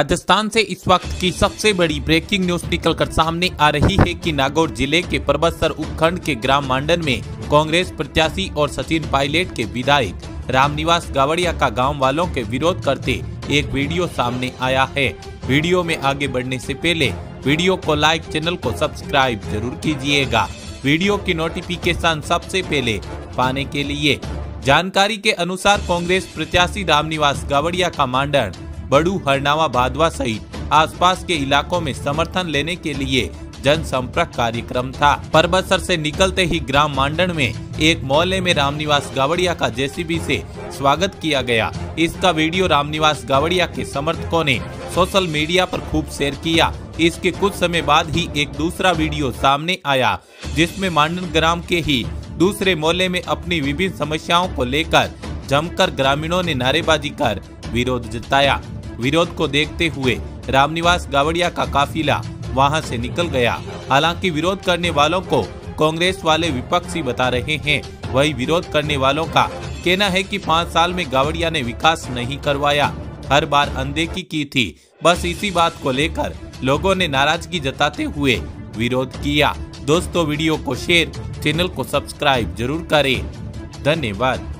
राजस्थान से इस वक्त की सबसे बड़ी ब्रेकिंग न्यूज़ निकल कर सामने आ रही है कि नागौर ज़िले के परबतसर उपखंड के ग्राम मांडन में कांग्रेस प्रत्याशी और सचिन पायलट के विधायक रामनिवास गावड़िया का गाँव वालों के विरोध करते एक वीडियो सामने आया है। वीडियो में आगे बढ़ने से पहले वीडियो को लाइक चैनल को सब्सक्राइब ज़रूर कीजिएगा। वीडियो की नोटिफिकेशन सबसे पहले पाने के लिए। जानकारी के अनुसार कांग्रेस प्रत्याशी रामनिवास गावड़िया का मांडन बड़ू हरनावा भादवा सहित आसपास के इलाकों में समर्थन लेने के लिए जनसंपर्क कार्यक्रम था। परबसर से निकलते ही ग्राम मांडन में एक मोहल्ले में रामनिवास गावड़िया का जेसीबी से स्वागत किया गया। इसका वीडियो रामनिवास गावड़िया के समर्थकों ने सोशल मीडिया पर खूब शेयर किया। इसके कुछ समय बाद ही एक दूसरा वीडियो सामने आया, जिसमें मांडन ग्राम के ही दूसरे मोहल्ले में अपनी विभिन्न समस्याओं को लेकर जमकर ग्रामीणों ने नारेबाजी कर विरोध जताया। विरोध को देखते हुए रामनिवास गावड़िया का काफिला वहाँ से निकल गया। हालाँकि विरोध करने वालों को कांग्रेस वाले विपक्षी बता रहे हैं। वही विरोध करने वालों का कहना है कि पाँच साल में गावड़िया ने विकास नहीं करवाया। हर बार अनदेखी की थी। बस इसी बात को लेकर लोगों ने नाराज़गी जताते हुए विरोध किया। दोस्तों, वीडियो को शेयर, चैनल को सब्सक्राइब ज़रूर करें। धन्यवाद।